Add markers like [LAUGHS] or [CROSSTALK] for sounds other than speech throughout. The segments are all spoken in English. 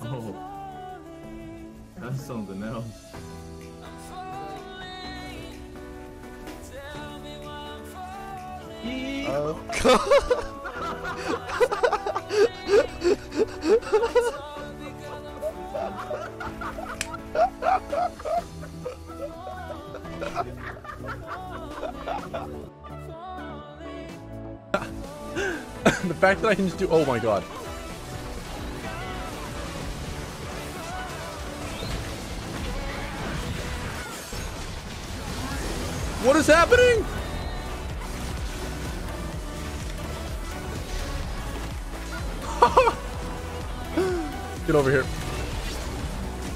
Oh, that's something else. [LAUGHS] the fact that I can just do. Oh my god. What is happening? [LAUGHS] Get over here.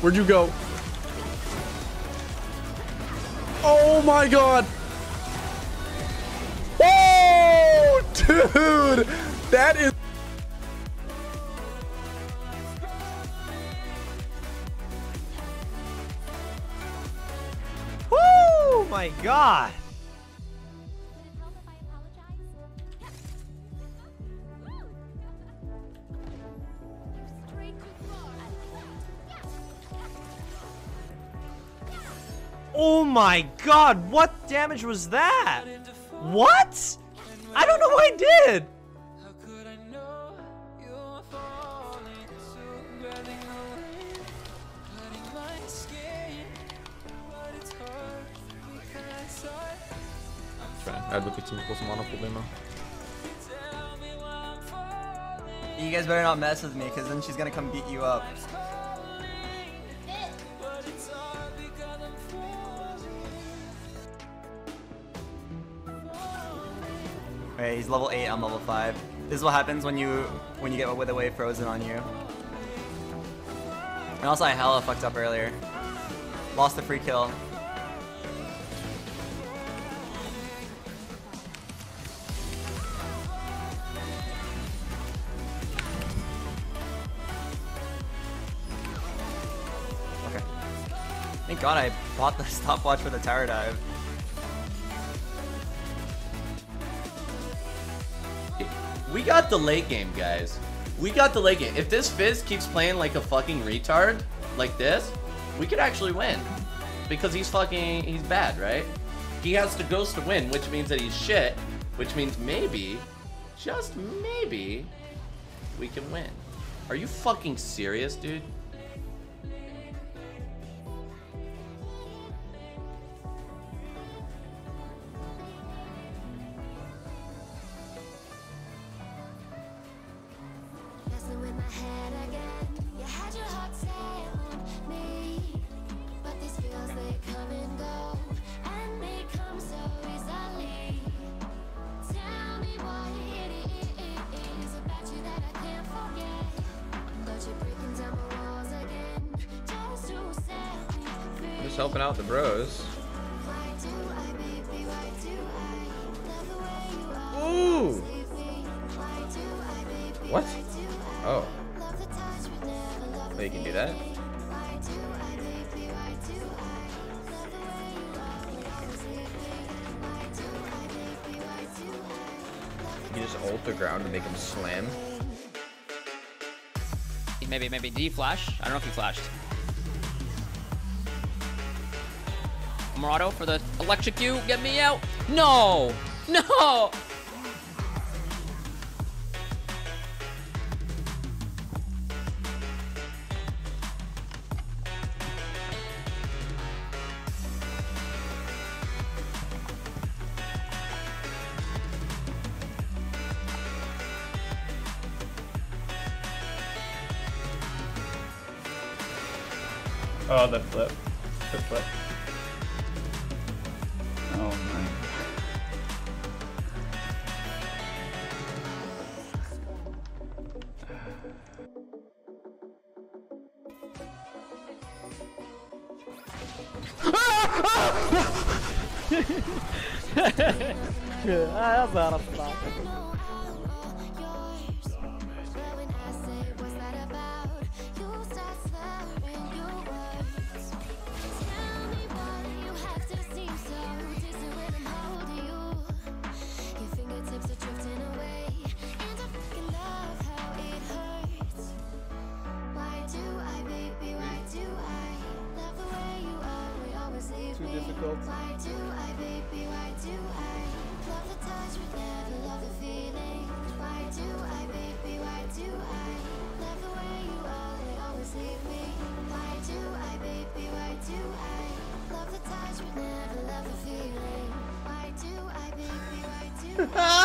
Where'd you go? Oh my god. Oh, [LAUGHS] dude. That is. My God. Oh my god, what damage was that? What? I don't know what I did. Advocate team equals mono problema. You guys better not mess with me, because then she's gonna come beat you up. Okay, he's level 8, I'm level 5. This is what happens when you when you get with away frozen on you. And also I hella fucked up earlier. Lost the free kill. Thank god I bought the [LAUGHS] stopwatch for the tower dive. We got the late game, guys. We got the late game. If this Fizz keeps playing like a fucking retard, like this, we could actually win. Because he's fucking, he's bad, right? He has to ghost to win, which means that he's shit, which means maybe, just maybe, we can win. Are you fucking serious, dude? Just helping out the bros. Ooh. What? Oh. Oh, you can do that? You You just ult the ground to make him slam. Maybe, maybe. He flash? I don't know if he flashed. Murado for the electrocute. Get me out. No! No! Oh, the flip. The flip. [LAUGHS] When dope. Why do I, baby, why do I love the touch but never love the feeling? Why do I, baby, why do I love the way you always, always leave me? Why do I, baby, why do I love the touch but never love the feeling? Why do I, baby, why do I? [LAUGHS]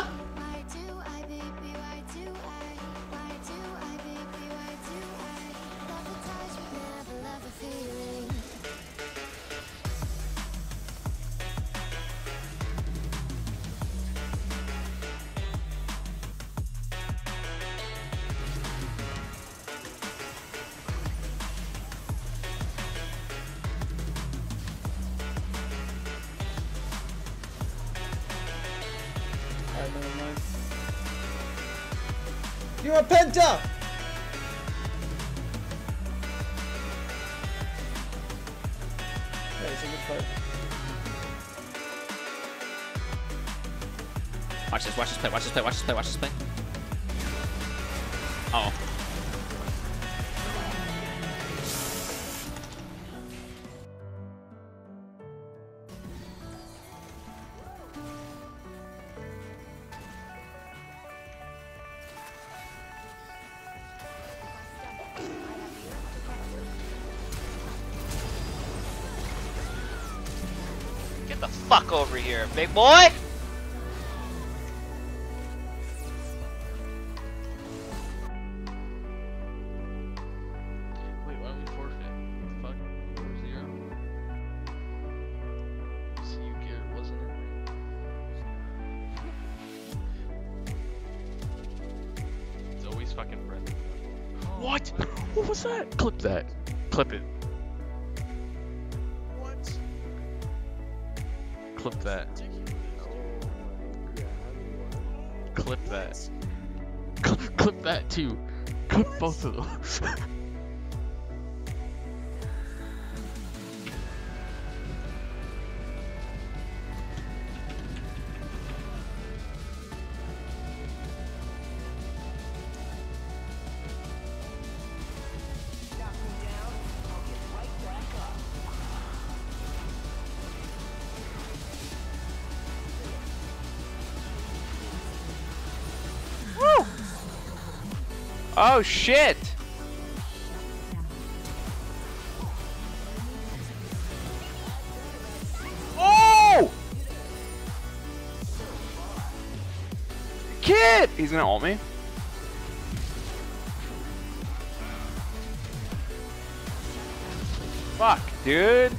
You are Penta! Yeah, it's a good. Watch this, watch this play, watch this play, watch this play, watch this play. Oh. Get the fuck over here, big boy! Wait, why don't we forfeit? What the fuck? See you get wasn't it? It's always fucking friendly. What? What was that? Clip that. Clip it. Clip that. Clip that. Clip, clip that too. Clip both of those. [LAUGHS] Oh shit! Oh! Kid! He's gonna ult me. Fuck, dude.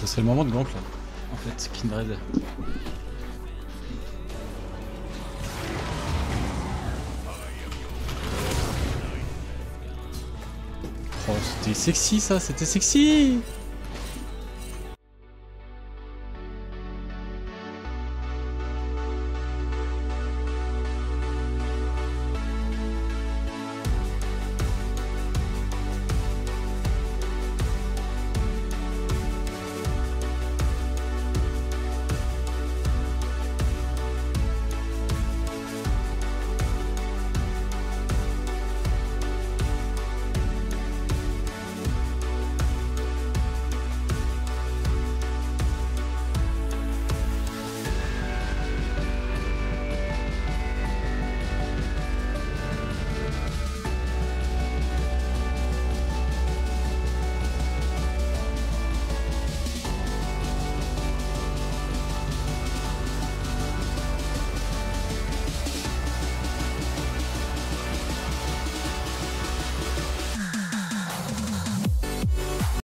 Ça serait le moment de gank là. En fait, Kindred. Oh, c'était sexy ça, c'était sexy